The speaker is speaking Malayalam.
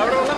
അവിടെ